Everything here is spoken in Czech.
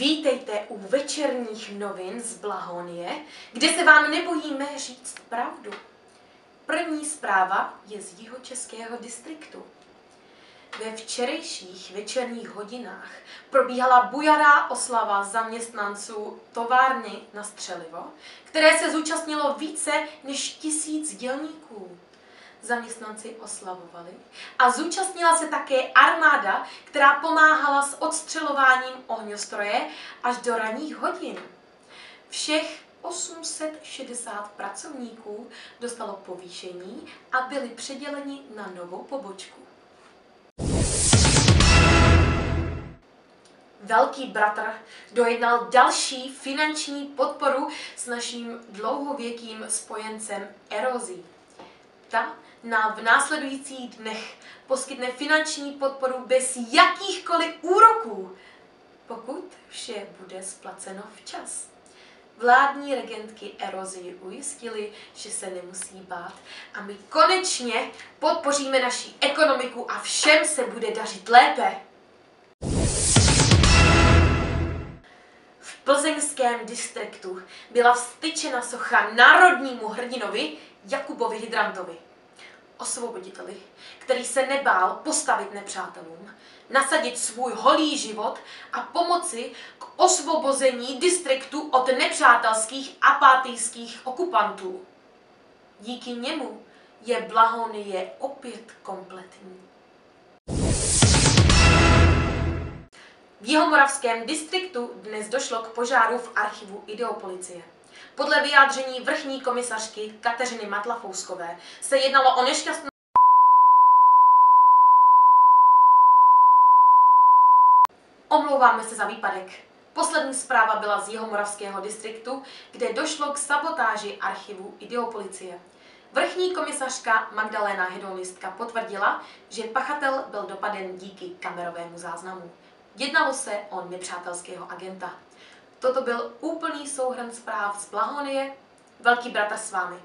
Vítejte u večerních novin z Blahonie, kde se vám nebojíme říct pravdu. První zpráva je z jihočeského distriktu. Ve včerejších večerních hodinách probíhala bujará oslava zaměstnanců továrny na střelivo, které se zúčastnilo více než tisíc dělníků zaměstnanci oslavovali a zúčastnila se také armáda, která pomáhala s odstřelováním ohňostroje až do ranních hodin. Všech 860 pracovníků dostalo povýšení a byli předěleni na novou pobočku. Velký bratr dojednal další finanční podporu s naším dlouhověkým spojencem erozí. Ta nám v následujících dnech poskytne finanční podporu bez jakýchkoliv úroků, pokud vše bude splaceno včas. Vládní regentky erozi ujistili, že se nemusí bát a my konečně podpoříme naši ekonomiku a všem se bude dařit lépe. Plzeňském distriktu byla vstyčena socha národnímu hrdinovi Jakubovi Hydrantovi osvoboditeli, který se nebál postavit nepřátelům, nasadit svůj holý život a pomoci k osvobození distriktu od nepřátelských apátijských okupantů. Díky němu je Blahonie opět kompletní. V Jihomoravském distriktu dnes došlo k požáru v archivu Ideopolicie. Podle vyjádření vrchní komisařky Kateřiny Matlafouskové se jednalo o nešťastnou Omlouváme se za výpadek. Poslední zpráva byla z Jihomoravského distriktu, kde došlo k sabotáži archivu Ideopolicie. Vrchní komisařka Magdalena Hedolistka potvrdila, že pachatel byl dopaden díky kamerovému záznamu. Jednalo se o nepřátelského agenta. Toto byl úplný souhrn zpráv z Blahonie. Velký bratr s vámi.